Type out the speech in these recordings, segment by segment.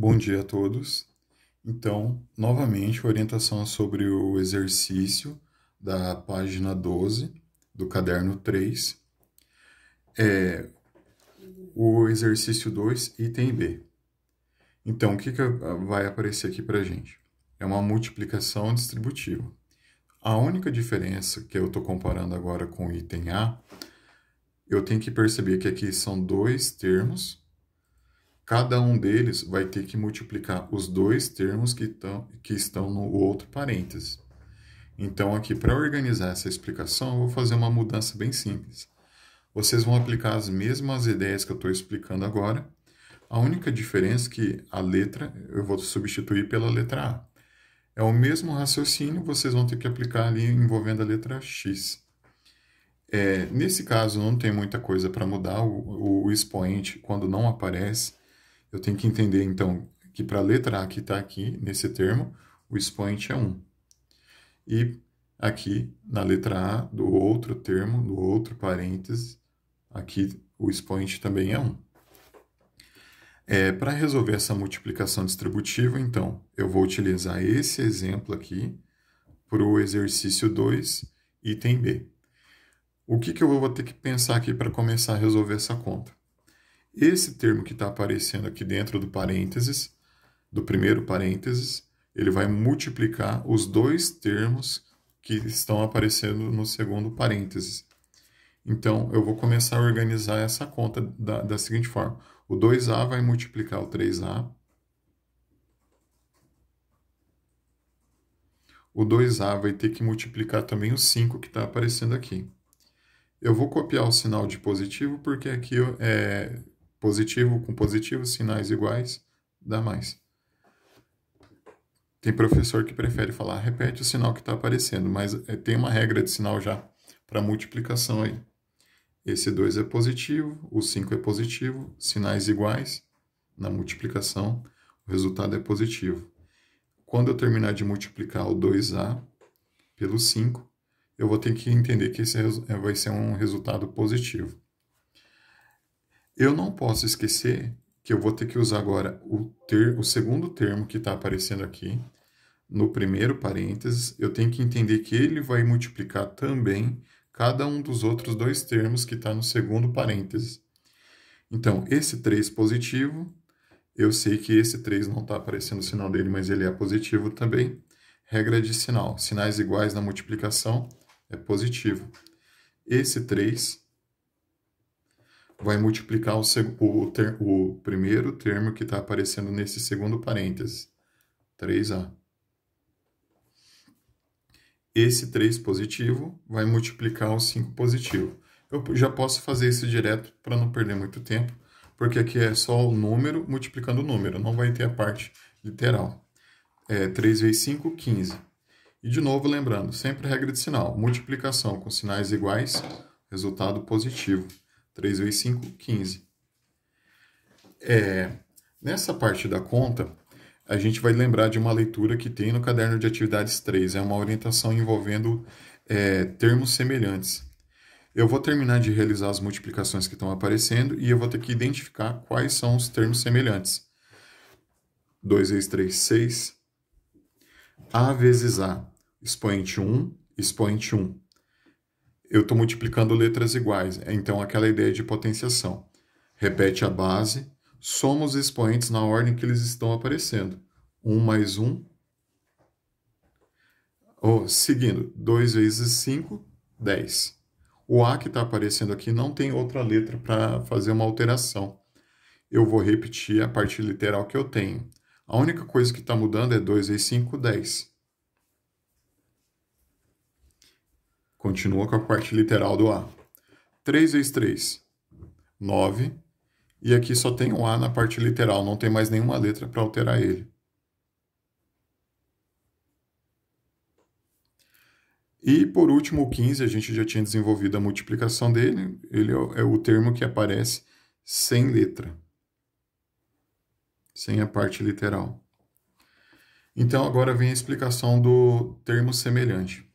Bom dia a todos. Então, novamente, orientação sobre o exercício da página 12 do caderno 3. É o exercício 2, item B. Então, o que, que vai aparecer aqui para gente? É uma multiplicação distributiva. A única diferença que eu estou comparando agora com o item A, eu tenho que perceber que aqui são dois termos cada um deles vai ter que multiplicar os dois termos que, tão, que estão no outro parêntese. Então, aqui, para organizar essa explicação, eu vou fazer uma mudança bem simples. Vocês vão aplicar as mesmas ideias que eu estou explicando agora. A única diferença é que a letra eu vou substituir pela letra A. É o mesmo raciocínio, vocês vão ter que aplicar ali envolvendo a letra X. É, nesse caso, não tem muita coisa para mudar. O, o expoente, quando não aparece, eu tenho que entender, então, que para a letra A que está aqui, nesse termo, o expoente é 1. E aqui, na letra A do outro termo, do outro parênteses, aqui o expoente também é 1. É, para resolver essa multiplicação distributiva, então, eu vou utilizar esse exemplo aqui para o exercício 2, item B. O que, que eu vou ter que pensar aqui para começar a resolver essa conta? Esse termo que está aparecendo aqui dentro do parênteses, do primeiro parênteses, ele vai multiplicar os dois termos que estão aparecendo no segundo parênteses. Então, eu vou começar a organizar essa conta da, da seguinte forma. O 2A vai multiplicar o 3A. O 2A vai ter que multiplicar também o 5 que está aparecendo aqui. Eu vou copiar o sinal de positivo porque aqui é, Positivo com positivo, sinais iguais, dá mais. Tem professor que prefere falar, repete o sinal que está aparecendo, mas é, tem uma regra de sinal já para multiplicação aí. Esse 2 é positivo, o 5 é positivo, sinais iguais, na multiplicação, o resultado é positivo. Quando eu terminar de multiplicar o 2A pelo 5, eu vou ter que entender que esse é, vai ser um resultado positivo. Eu não posso esquecer que eu vou ter que usar agora o, ter, o segundo termo que está aparecendo aqui, no primeiro parênteses, eu tenho que entender que ele vai multiplicar também cada um dos outros dois termos que está no segundo parênteses. Então, esse 3 positivo, eu sei que esse 3 não está aparecendo o sinal dele, mas ele é positivo também. Regra de sinal, sinais iguais na multiplicação é positivo. Esse 3 vai multiplicar o, o, ter, o primeiro termo que está aparecendo nesse segundo parêntese, 3A. Esse 3 positivo vai multiplicar o 5 positivo. Eu já posso fazer isso direto para não perder muito tempo, porque aqui é só o número multiplicando o número, não vai ter a parte literal. É 3 vezes 5, 15. E de novo, lembrando, sempre regra de sinal, multiplicação com sinais iguais, resultado positivo. 3 vezes 5, 15. É, nessa parte da conta, a gente vai lembrar de uma leitura que tem no caderno de atividades 3. É uma orientação envolvendo é, termos semelhantes. Eu vou terminar de realizar as multiplicações que estão aparecendo e eu vou ter que identificar quais são os termos semelhantes. 2 vezes 3, 6. A vezes A, expoente 1, expoente 1 eu estou multiplicando letras iguais, então aquela ideia de potenciação. Repete a base, soma os expoentes na ordem que eles estão aparecendo. 1 mais 1. Oh, seguindo, 2 vezes 5, 10. O A que está aparecendo aqui não tem outra letra para fazer uma alteração. Eu vou repetir a parte literal que eu tenho. A única coisa que está mudando é 2 vezes 5, 10. Continua com a parte literal do A. 3 vezes 3, 9. E aqui só tem o A na parte literal, não tem mais nenhuma letra para alterar ele. E por último, o 15, a gente já tinha desenvolvido a multiplicação dele. Ele é o termo que aparece sem letra, sem a parte literal. Então agora vem a explicação do termo semelhante.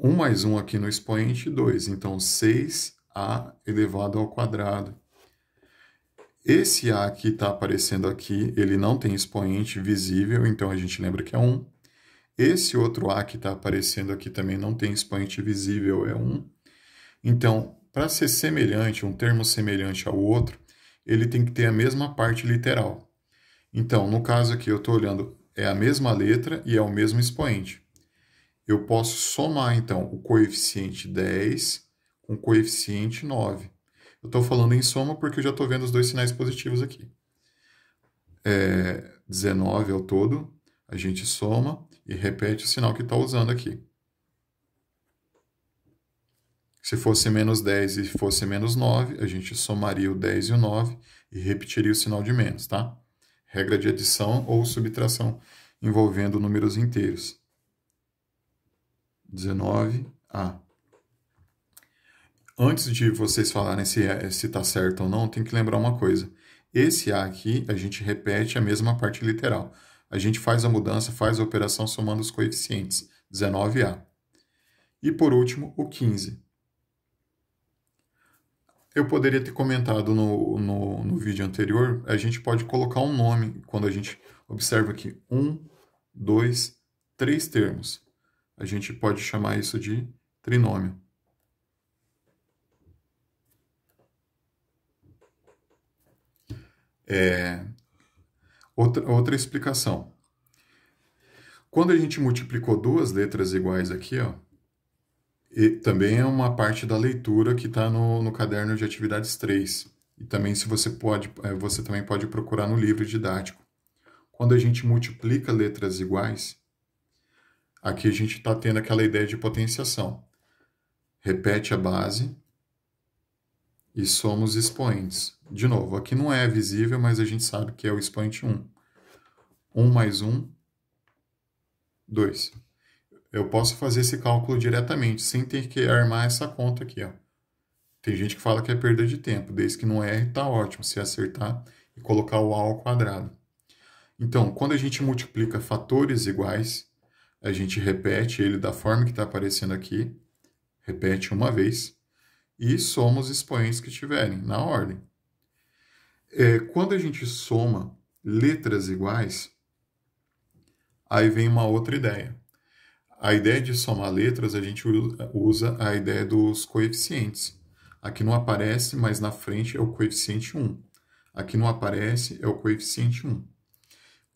1 mais 1 aqui no expoente, 2. Então, 6a elevado ao quadrado. Esse A que está aparecendo aqui, ele não tem expoente visível, então a gente lembra que é 1. Esse outro A que está aparecendo aqui também não tem expoente visível, é 1. Então, para ser semelhante, um termo semelhante ao outro, ele tem que ter a mesma parte literal. Então, no caso aqui, eu estou olhando, é a mesma letra e é o mesmo expoente. Eu posso somar, então, o coeficiente 10 com o coeficiente 9. Eu estou falando em soma porque eu já estou vendo os dois sinais positivos aqui. É 19 ao todo, a gente soma e repete o sinal que está usando aqui. Se fosse menos 10 e fosse menos 9, a gente somaria o 10 e o 9 e repetiria o sinal de menos, tá? Regra de adição ou subtração envolvendo números inteiros. 19A. Antes de vocês falarem se está se tá certo ou não, tem que lembrar uma coisa. Esse A aqui, a gente repete a mesma parte literal. A gente faz a mudança, faz a operação somando os coeficientes. 19A. E por último, o 15. Eu poderia ter comentado no, no, no, vídeo anterior, a gente pode colocar um nome quando a gente observa aqui um, dois, três termos. A gente pode chamar isso de trinômio. É, outra, outra explicação. Quando a gente multiplicou duas letras iguais aqui, ó, e também é uma parte da leitura que está no, no caderno de atividades 3. E também se você pode, é, você também pode procurar no livro didático. Quando a gente multiplica letras iguais, aqui a gente está tendo aquela ideia de potenciação. Repete a base e somos expoentes. De novo, aqui não é visível, mas a gente sabe que é o expoente 1. 1 mais 1, 2 eu posso fazer esse cálculo diretamente, sem ter que armar essa conta aqui. Ó. Tem gente que fala que é perda de tempo, desde que não erre, tá ótimo, se acertar e colocar o A ao quadrado. Então, quando a gente multiplica fatores iguais, a gente repete ele da forma que está aparecendo aqui, repete uma vez, e soma os expoentes que tiverem, na ordem. É, quando a gente soma letras iguais, aí vem uma outra ideia. A ideia de somar letras, a gente usa a ideia dos coeficientes. Aqui não aparece, mas na frente é o coeficiente 1. Aqui não aparece, é o coeficiente 1. O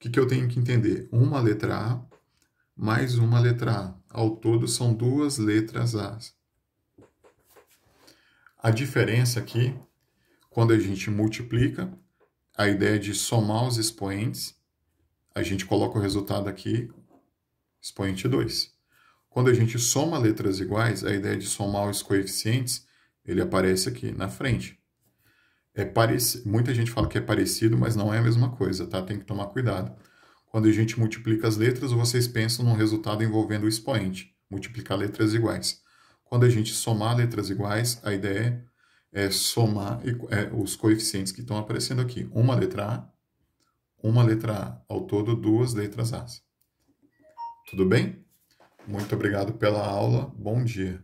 que, que eu tenho que entender? Uma letra A mais uma letra A. Ao todo são duas letras A. A diferença aqui, quando a gente multiplica, a ideia de somar os expoentes, a gente coloca o resultado aqui, expoente 2. Quando a gente soma letras iguais, a ideia de somar os coeficientes, ele aparece aqui na frente. É. Muita gente fala que é parecido, mas não é a mesma coisa, tá? Tem que tomar cuidado. Quando a gente multiplica as letras, vocês pensam num resultado envolvendo o expoente, multiplicar letras iguais. Quando a gente somar letras iguais, a ideia é somar é, os coeficientes que estão aparecendo aqui. Uma letra A, uma letra A. Ao todo, duas letras A. Tudo bem? Muito obrigado pela aula. Bom dia.